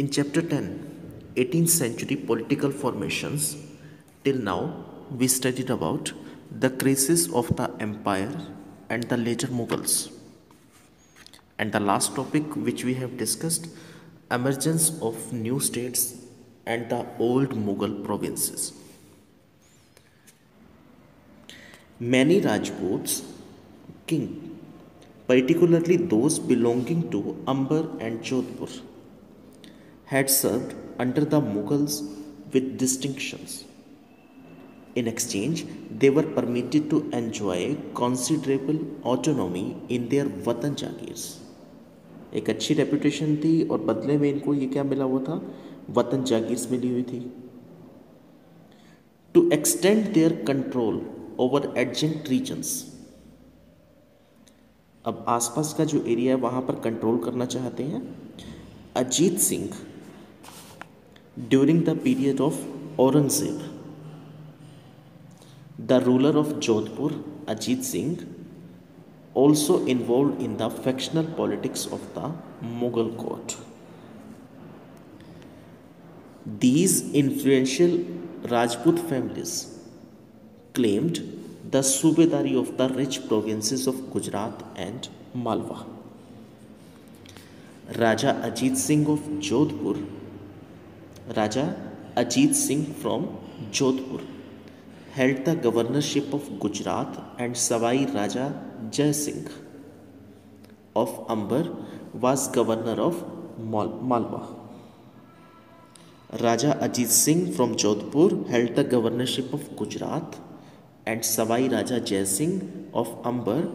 In chapter 10, 18th century political formations, till now we studied about the crisis of the empire and the later Mughals. And the last topic which we have discussed emergence of new states and the old Mughal provinces. Many Rajputs, king, particularly those belonging to Amber and Jodhpur, had served under the Mughals with distinctions. In exchange, they were permitted to enjoy considerable autonomy in their वतन जागीर्स एक अच्छी reputation थी और बदले में इनको ये क्या मिला हुआ था? वतन जागीर्स मिली हुई थी। To extend their control over adjacent regions अब आसपास का जो एरिया है वहाँ पर कंट्रोल करना चाहते हैं Ajit Singh during the period of Aurangzeb. The ruler of Jodhpur, Ajit Singh, also involved in the factional politics of the Mughal court. These influential Rajput families claimed the Subedari of the rich provinces of Gujarat and Malwa. Raja Ajit Singh of Jodhpur Raja Ajit Singh from Jodhpur held the governorship of Gujarat and Savai Raja Jai Singh of Amber was governor of Mal Malwa. Raja Ajit Singh from Jodhpur held the governorship of Gujarat and Savai Raja Jai Singh of Amber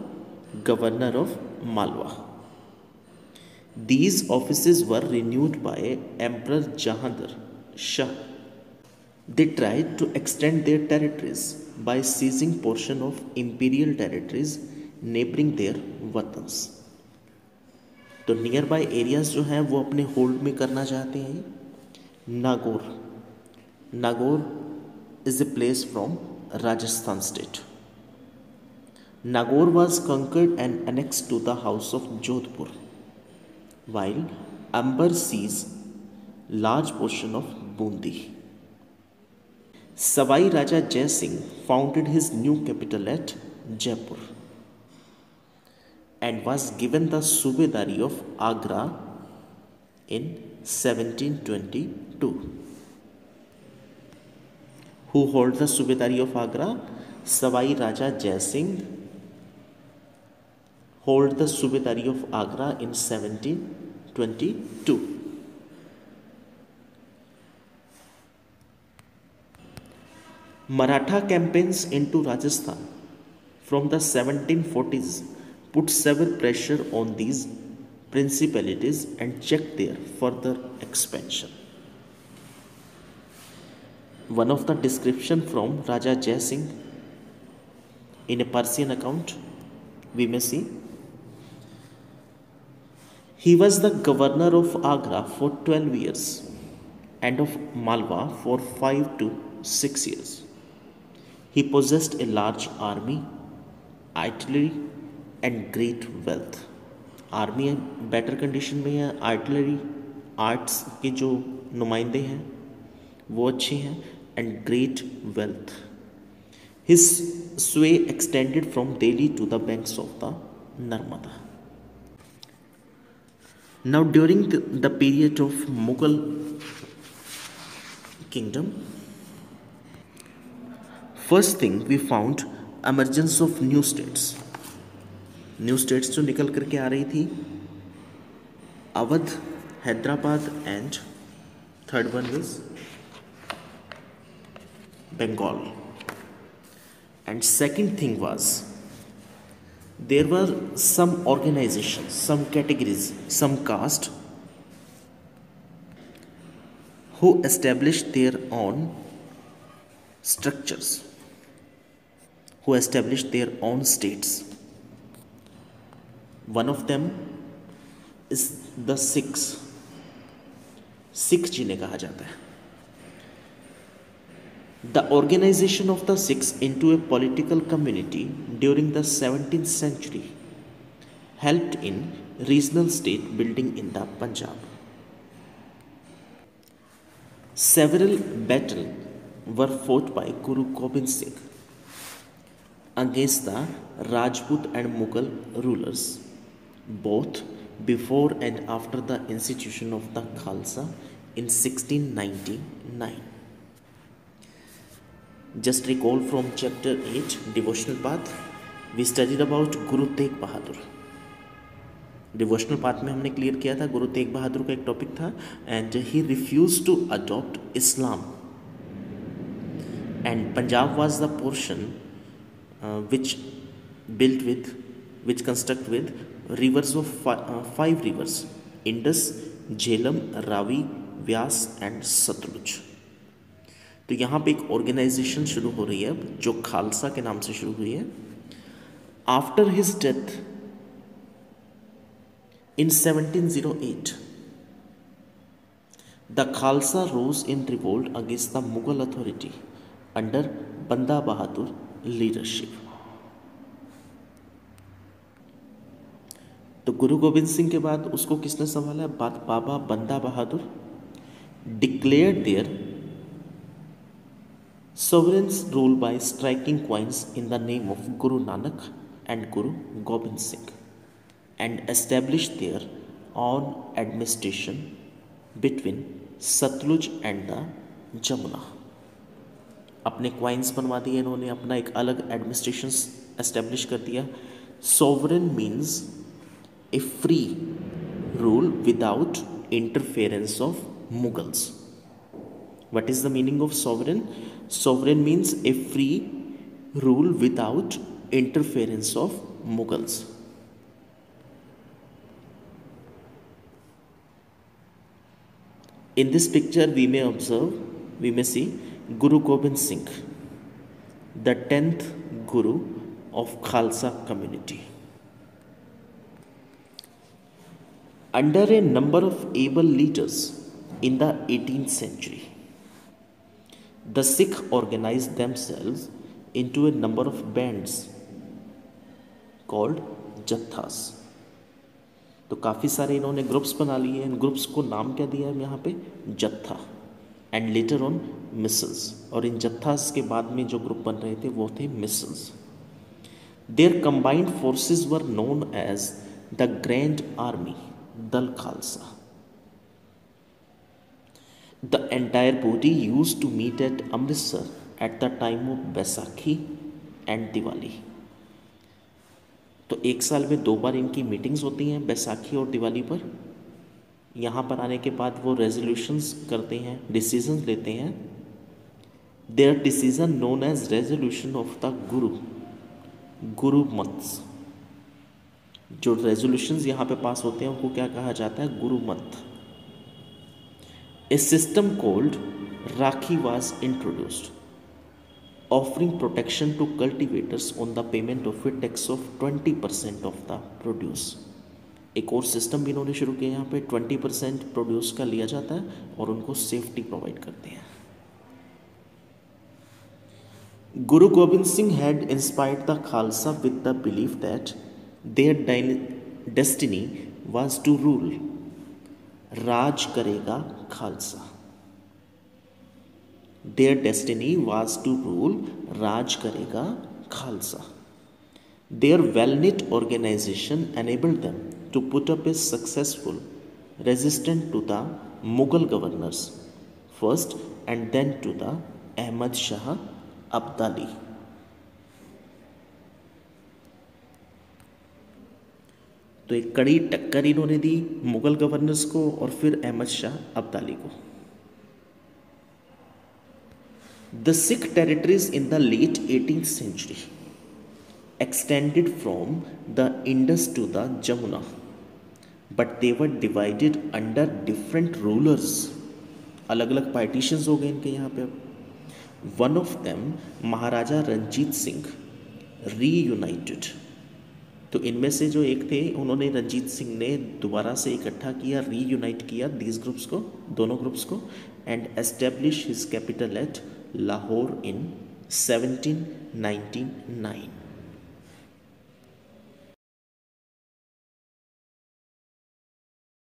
governor of Malwa. These offices were renewed by Emperor Jahandar Shah. They tried to extend their territories by seizing portion of imperial territories neighboring their वतन्स तो near by areas जो हैं वो अपने hold में करना चाहते हैं Nagaur Nagaur is a place from Rajasthan state Nagaur was conquered and annexed to the house of Jodhpur, while Amber seized large portion of Bundi. Savai Raja Jai Singh founded his new capital at Jaipur and was given the Subedari of Agra in 1722. Who hold the Subedari of Agra? Savai Raja Jai Singh hold the Subedari of Agra in 1722. Maratha campaigns into Rajasthan from the 1740s put severe pressure on these principalities and checked their further expansion. One of the description from Raja Jai Singh in a Persian account we may see he was the governor of Agra for 12 years and of Malwa for 5 to 6 years. He possessed a large army, artillery and great wealth. Army better condition में है artillery arts के जो नुमाइंदे हैं वो अच्छे हैं and great wealth his sway extended from Delhi to the banks of the Narmada now during the, the period of mughal kingdom first thing we found emergence of new states new states जो निकल करके आ रही थी Awadh Hyderabad and third one is Bengal and second thing was there were some organisation some categories some caste who established their own structures who established their own states. One of them is the Sikhs. Sikh जिन्हें कहा जाता है The organization of the Sikhs into a political community during the 17th century helped in regional state building in the Punjab. Several battles were fought by Guru Gobind Singh against the Rajput and Mughal rulers, both before and after the institution of the Khalsa in 1699. Just recall from chapter 8, Devotional Path, we studied about Guru Tegh Bahadur. Devotional path में हमने clear किया था गुरु तेग बहादुर का एक topic था and he refuse to adopt Islam and Punjab was the portion which built with which construct with rivers of five rivers Indus Jhelum Ravi Beas and Satluj तो यहाँ पे एक ऑर्गेनाइजेशन शुरू हो रही है जो खालसा के नाम से शुरू हुई है। After his death In 1708, the Khalsa rose in revolt against the Mughal authority under Banda Bahadur leadership तो गुरु गोविंद सिंह के बाद उसको किसने संभाला? बात Baba Banda Bahadur. Declare their sovereign's rule by striking coins in the name of Guru Nanak and Guru Gobind Singh. and established their own administration between Sutlej and the Jamuna अपने coins बनवा दिए इन्होंने अपना एक अलग administration establish कर दिया sovereign means a free rule without interference of Mughals what is the meaning of sovereign sovereign means a free rule without interference of mughals In this picture, we may observe, we may see Guru Gobind Singh, the 10th Guru of Khalsa community. Under a number of able leaders in the 18th century, the Sikh organized themselves into a number of bands called Jathas. तो काफ़ी सारे इन्होंने groups बना लिए इन groups को नाम क्या दिया है? यहाँ पे जत्था एंड लेटर ऑन मिसल्स और इन जत्थास के बाद में जो ग्रुप बन रहे थे, वो थे misls their combined forces were known as the grand army Dal Khalsa the entire body used to meet at Amritsar at the time of Baisakhi and Diwali तो एक साल में दो बार इनकी मीटिंग्स होती हैं बैसाखी और दिवाली पर। यहाँ पर आने के बाद वो रेजोल्यूशंस करते हैं डिसीजंस लेते हैं। Their decision known as resolution of the Guru Gurmata जो रेजोल्यूशंस यहाँ पे पास होते हैं, उनको क्या कहा जाता है? Gurmata a system called rakhi was introduced offering protection to cultivators on the payment of a tax of 20% of the produce एक और सिस्टम भी इन्होंने शुरू किया यहाँ पे 20 परसेंट प्रोड्यूस का लिया जाता है और उनको सेफ्टी प्रोवाइड करते हैं Guru Gobind Singh had inspired the Khalsa with the belief that their destiny was to rule. राज करेगा Khalsa. Their destiny was to rule राज करेगा Khalsa. Their well knit organisation enabled them to put up a successful resistant to the Mughal governors first and then to the Ahmad Shah Abdali तो एक कड़ी टक्कर इन्होंने दी Mughal governors को और फिर अहमद शाह अब्दाली को। The Sikh territories in the late eighteen century extended from the Indus to the Jamuna but they were divided under different rulers अलग अलग पार्टीशन हो गए इनके यहाँ पे अब। वन ऑफ़ दम महाराजा रंजीत सिंह री यूनाइटेड तो इनमें से जो एक थे, उन्होंने रंजीत सिंह ने दोबारा से इकट्ठा किया रीयूनाइट किया दीज ग्रुप्स को, दोनों ग्रुप्स को and establish his capital at Lahore in 1799.